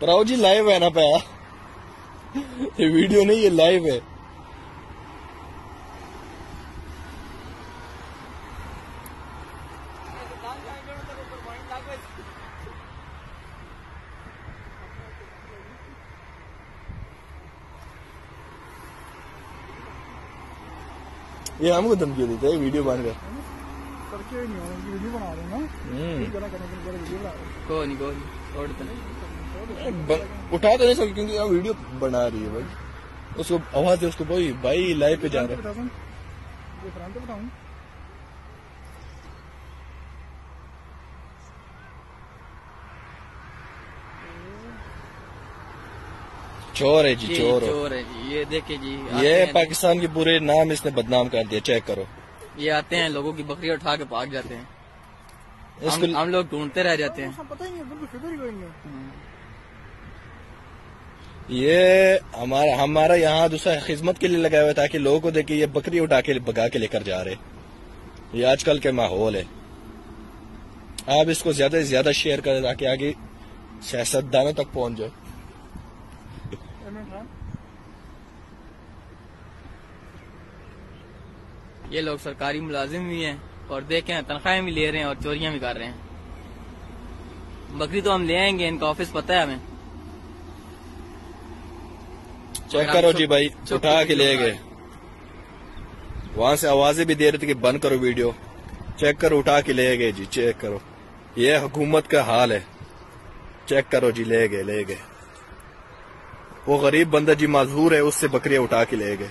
پراؤ جی live ہے نا پیا یہ ویڈیو نہیں یہ لائیو ہے۔ یہ ہم کو دھمکی دیتا ہے ویڈیو بن کر۔ کوئی نہیں کوئی نہیں اٹھا تو نہیں سکتے کیونکہ یہ ویڈیو بنا رہی ہے بھائی۔ اس کو آواز دے اس کو بھائی بھائی لائیو پہ جا رہا ہے۔ چور ہے جی جی چور۔ ہے جی۔ یہ دیکھیں جی یہ پاکستان کے پورے نام اس نے بدنام کر دیا چیک کرو۔ یہ آتے ہیں لوگوں کی بکری اٹھا کے بھاگ جاتے ہیں۔ ہم لوگ ڈھونڈتے رہ جاتے ہیں پتہ ہی نہیں بالکل فکر ہی کوئی نہیں ہے یہ ہمارا ہمارا یہاں دوسرا خدمت کے لیے لگا ہوا ہے تاکہ لوگوں کو دیکھے یہ بکری اٹھا کے بگا کے لے کر جا رہے یہ آج کل کے ماحول ہے۔ آپ اس کو زیادہ سے زیادہ شیئر کریں تاکہ آگے سیاست دانوں تک پہنچ جائے۔ یہ لوگ سرکاری ملازم بھی ہیں اور دیکھیں، تنخواہیں بھی لے رہے ہیں اور چوریاں بھی کر رہے ہیں۔ بکری تو ہم لے آئیں گے، ان کا آفس پتہ ہے ہمیں۔ چیک کرو جی بھائی اٹھا کے لے گئے۔ وہاں سے آوازیں بھی دے رہے تھے کہ بند کرو ویڈیو۔ چیک کرو اٹھا کے لے گئے جی چیک کرو۔ یہ حکومت کا حال ہے۔ چیک کرو جی لے گئے لے گئے۔ وہ غریب بندہ جی معذور ہے اس سے بکریاں اٹھا کے لے گئے۔